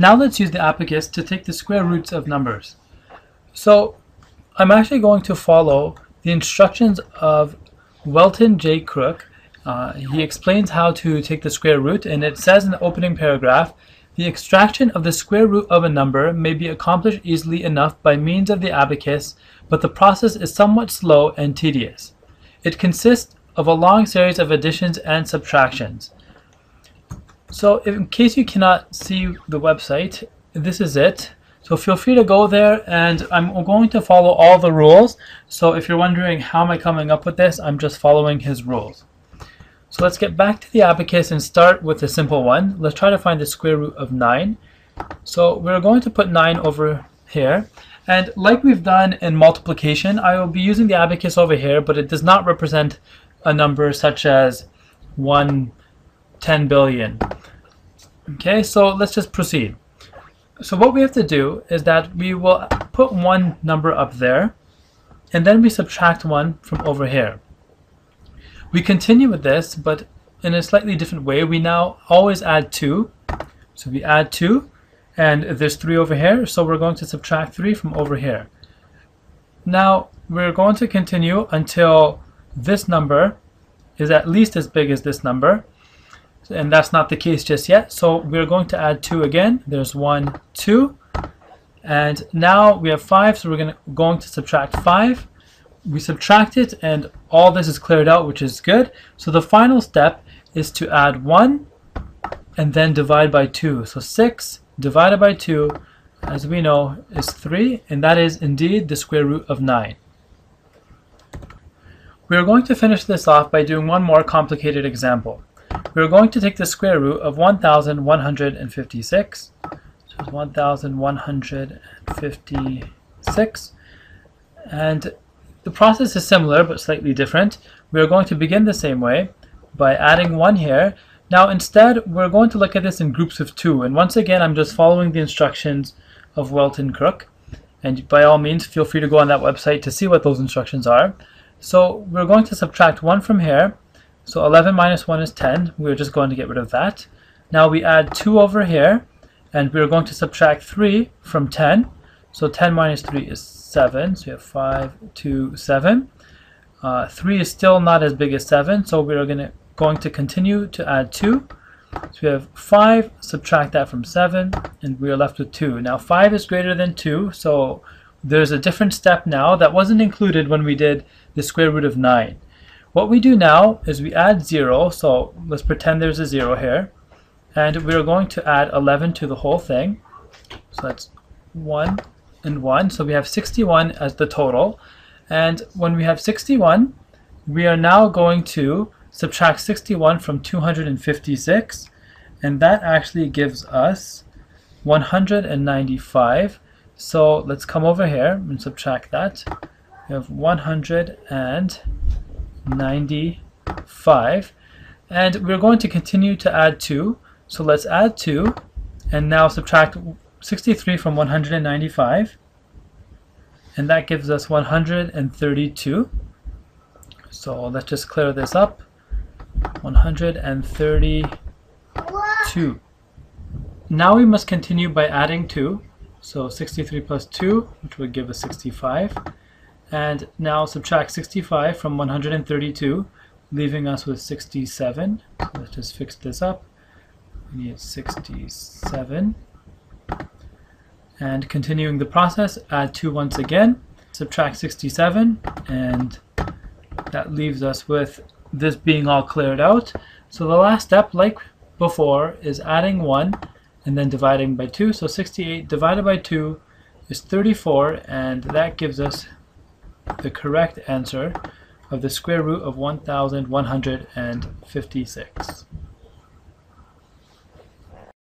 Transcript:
Now let's use the abacus to take the square roots of numbers. So I'm actually going to follow the instructions of Welton J. Crook. Uh, he explains how to take the square root and it says in the opening paragraph, the extraction of the square root of a number may be accomplished easily enough by means of the abacus, but the process is somewhat slow and tedious. It consists of a long series of additions and subtractions. So in case you cannot see the website, this is it. So feel free to go there and I'm going to follow all the rules. So if you're wondering how am I coming up with this, I'm just following his rules. So let's get back to the abacus and start with a simple one. Let's try to find the square root of 9. So we're going to put 9 over here. And like we've done in multiplication, I will be using the abacus over here, but it does not represent a number such as 1 10 billion. Okay, so let's just proceed. So what we have to do is that we will put one number up there, and then we subtract one from over here. We continue with this, but in a slightly different way. We now always add 2. So we add 2, and there's 3 over here, so we're going to subtract 3 from over here. Now, we're going to continue until this number is at least as big as this number, and that's not the case just yet. So we're going to add 2 again. There's 1, 2, and now we have 5, so we're going to, going to subtract 5. We subtract it, and all this is cleared out, which is good. So the final step is to add 1 and then divide by 2. So 6 divided by 2, as we know, is 3, and that is indeed the square root of 9. We are going to finish this off by doing one more complicated example. We are going to take the square root of 1156, so it's 1156, and the process is similar but slightly different. We are going to begin the same way by adding 1 here. Now instead, we're going to look at this in groups of 2, and once again, I'm just following the instructions of Welton Crook, and by all means, feel free to go on that website to see what those instructions are. So we're going to subtract 1 from here. So 11 minus 1 is 10. We're just going to get rid of that. Now we add 2 over here, and we're going to subtract 3 from 10. So 10 minus 3 is 7. So we have 5, 2, 7. Uh, 3 is still not as big as 7, so we're gonna, going to continue to add 2. So we have 5, subtract that from 7, and we are left with 2. Now 5 is greater than 2, so there's a different step now that wasn't included when we did the square root of 9. What we do now is we add 0, so let's pretend there's a 0 here, and we're going to add 11 to the whole thing. So that's 1 and 1, so we have 61 as the total. And when we have 61, we are now going to subtract 61 from 256, and that actually gives us 195. So let's come over here and subtract that. We have 195. And we're going to continue to add 2. So let's add 2 and now subtract 63 from 195. And that gives us 132. So let's just clear this up. 132. Now we must continue by adding 2. So 63 plus 2, which would give us 65. And now subtract 65 from 132, leaving us with 67. So let's just fix this up. We need 67. And continuing the process, add 2 once again, subtract 67, and that leaves us with this being all cleared out. So the last step, like before, is adding 1 and then dividing by 2. So 68 divided by 2 is 34 and that gives us the correct answer of the square root of 1156.